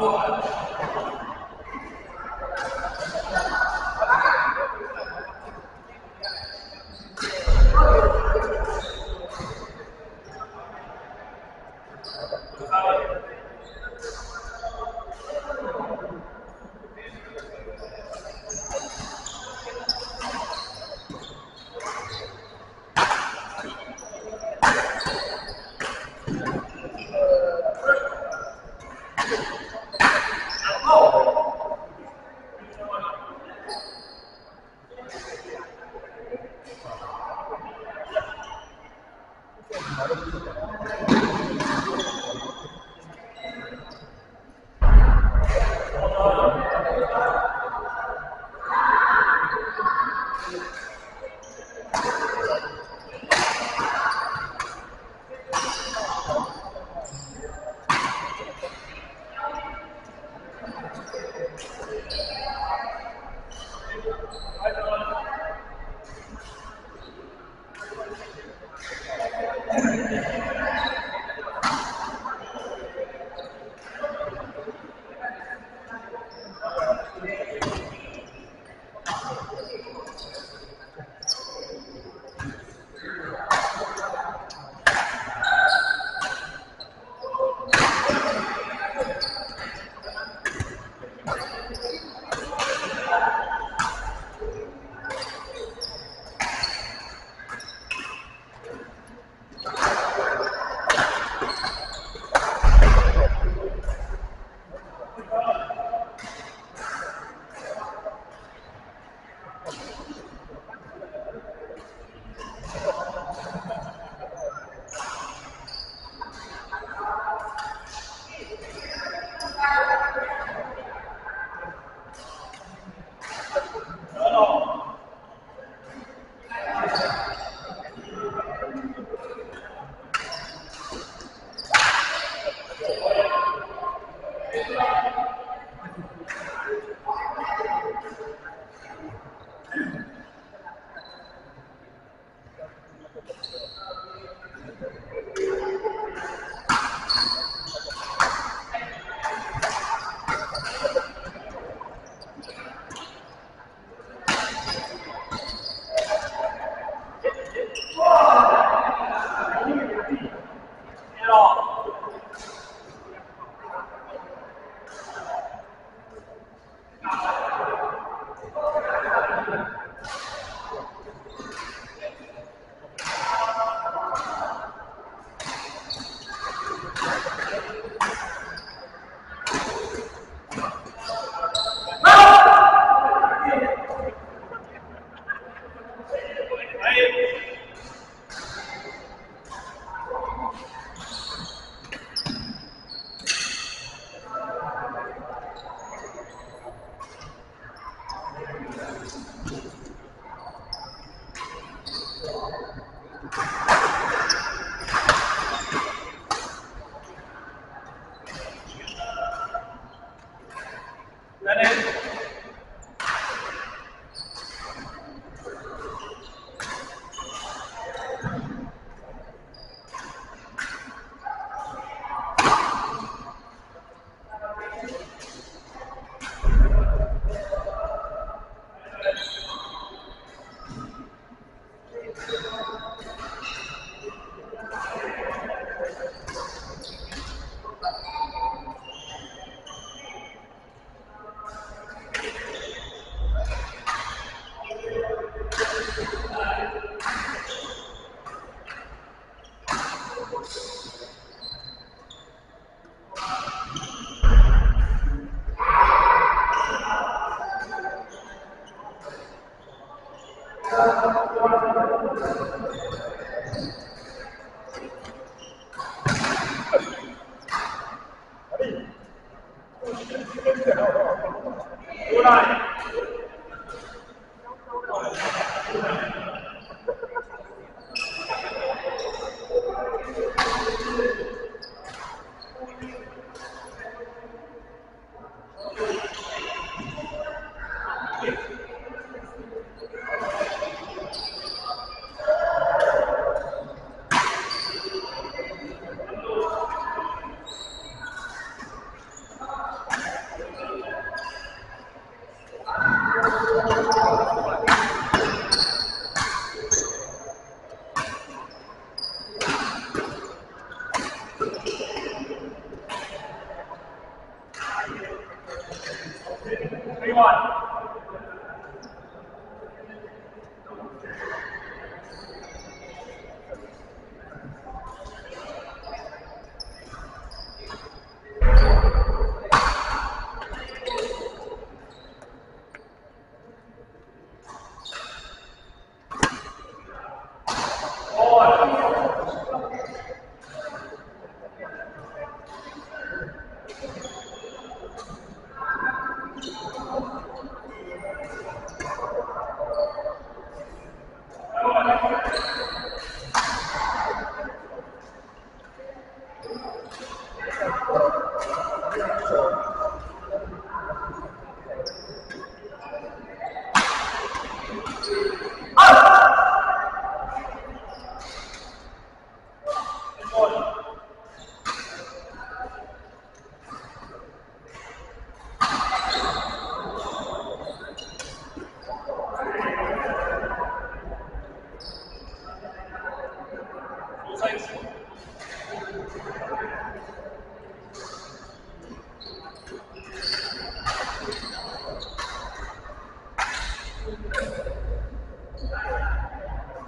Lord Aí.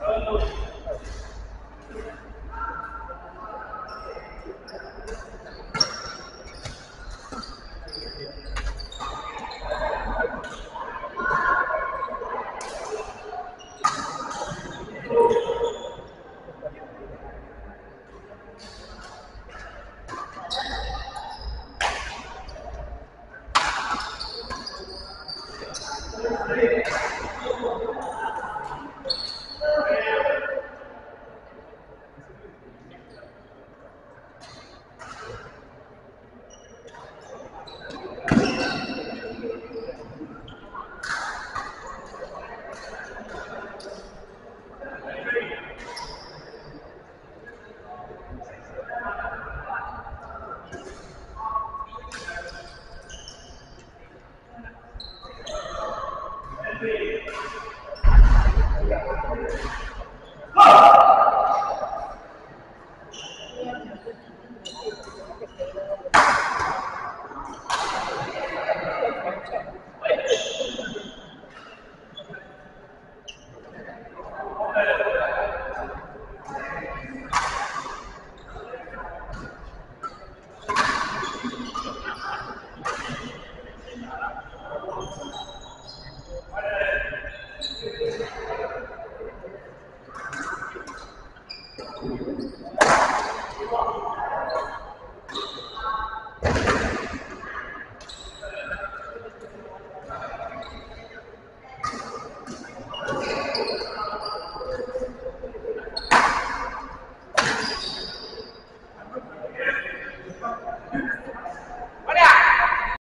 Thank Oh!